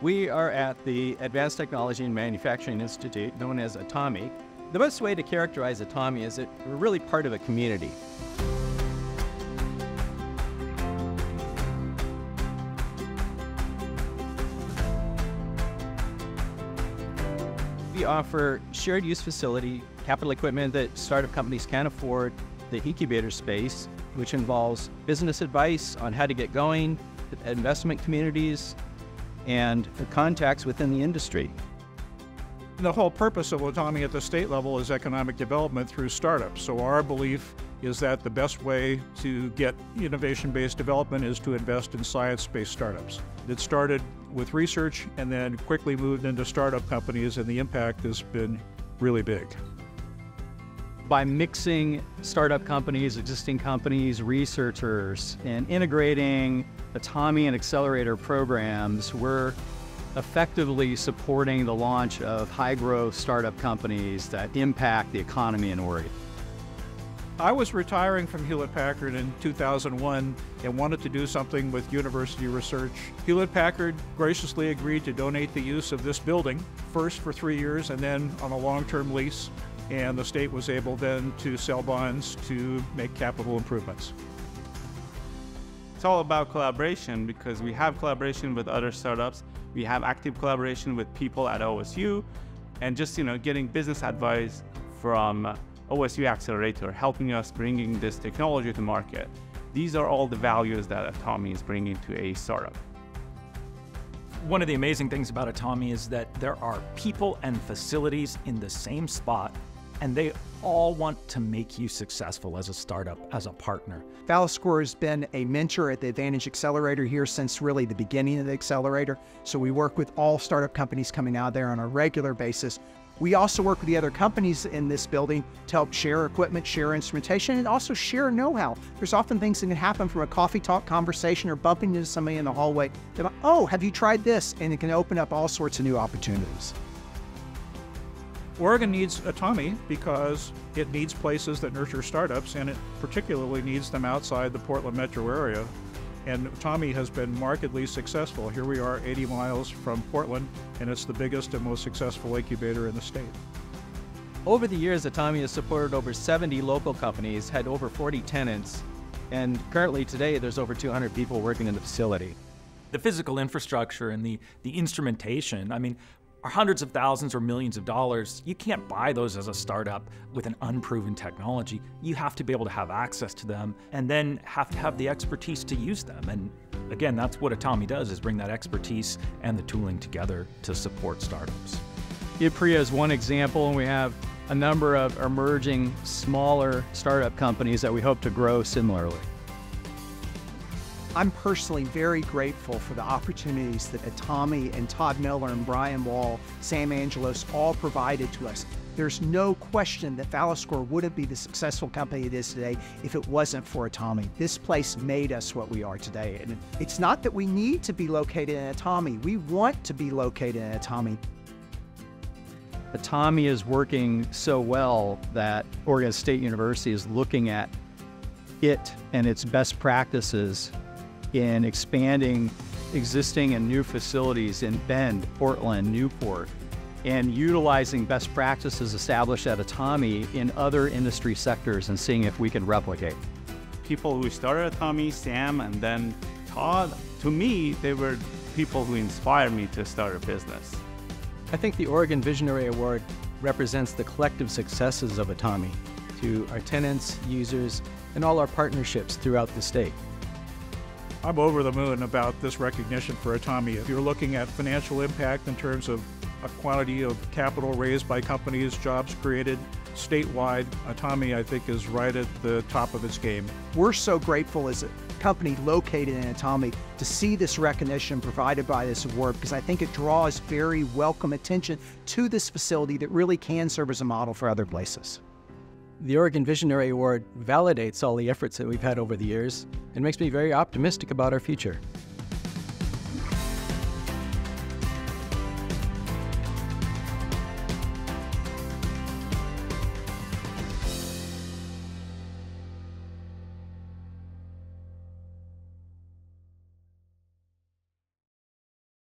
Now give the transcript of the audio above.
We are at the Advanced Technology and Manufacturing Institute, known as ATAMI. The best way to characterize ATAMI is that we're really part of a community. We offer shared use facility, capital equipment that startup companies can't afford, the incubator space, which involves business advice on how to get going, investment communities, and contacts within the industry. The whole purpose of ATAMI at the state level is economic development through startups. So our belief is that the best way to get innovation-based development is to invest in science-based startups. It started with research and then quickly moved into startup companies and the impact has been really big. By mixing startup companies, existing companies, researchers, and integrating ATAMI and accelerator programs, we're effectively supporting the launch of high growth startup companies that impact the economy in Oregon. I was retiring from Hewlett Packard in 2001 and wanted to do something with university research. Hewlett Packard graciously agreed to donate the use of this building, first for three years and then on a long term lease. And the state was able then to sell bonds to make capital improvements. It's all about collaboration because we have collaboration with other startups. We have active collaboration with people at OSU and just, you know, getting business advice from OSU Accelerator, helping us bringing this technology to market. These are all the values that ATAMI is bringing to a startup. One of the amazing things about ATAMI is that there are people and facilities in the same spot and they all want to make you successful as a startup, as a partner. Valliscor has been a mentor at the Advantage Accelerator here since really the beginning of the accelerator. So we work with all startup companies coming out there on a regular basis. We also work with the other companies in this building to help share equipment, share instrumentation, and also share know-how. There's often things that can happen from a coffee talk conversation or bumping into somebody in the hallway. About, oh, have you tried this? And it can open up all sorts of new opportunities. Oregon needs ATAMI because it needs places that nurture startups, and it particularly needs them outside the Portland metro area. And ATAMI has been markedly successful. Here we are 80 miles from Portland, and it's the biggest and most successful incubator in the state. Over the years, ATAMI has supported over 70 local companies, had over 40 tenants, and currently today there's over 200 people working in the facility. The physical infrastructure and the, the instrumentation, I mean, are hundreds of thousands or millions of dollars. You can't buy those as a startup with an unproven technology. You have to be able to have access to them and then have to have the expertise to use them. And again, that's what ATAMI does is bring that expertise and the tooling together to support startups. Inpria is one example, and we have a number of emerging smaller startup companies that we hope to grow similarly. I'm personally very grateful for the opportunities that ATAMI and Todd Miller and Brian Wall, Sam Angelos all provided to us. There's no question that Valliscor wouldn't be the successful company it is today if it wasn't for ATAMI. This place made us what we are today. And it's not that we need to be located in ATAMI. We want to be located in ATAMI. ATAMI is working so well that Oregon State University is looking at it and its best practices in expanding existing and new facilities in Bend, Portland, Newport, and utilizing best practices established at ATAMI in other industry sectors and seeing if we can replicate. People who started ATAMI, Sam, and then Todd, to me, they were people who inspired me to start a business. I think the Oregon Visionary Award represents the collective successes of ATAMI to our tenants, users, and all our partnerships throughout the state. I'm over the moon about this recognition for ATAMI. If you're looking at financial impact in terms of a quantity of capital raised by companies, jobs created statewide, ATAMI, I think, is right at the top of its game. We're so grateful as a company located in ATAMI to see this recognition provided by this award because I think it draws very welcome attention to this facility that really can serve as a model for other places. The Oregon Visionary Award validates all the efforts that we've had over the years and makes me very optimistic about our future.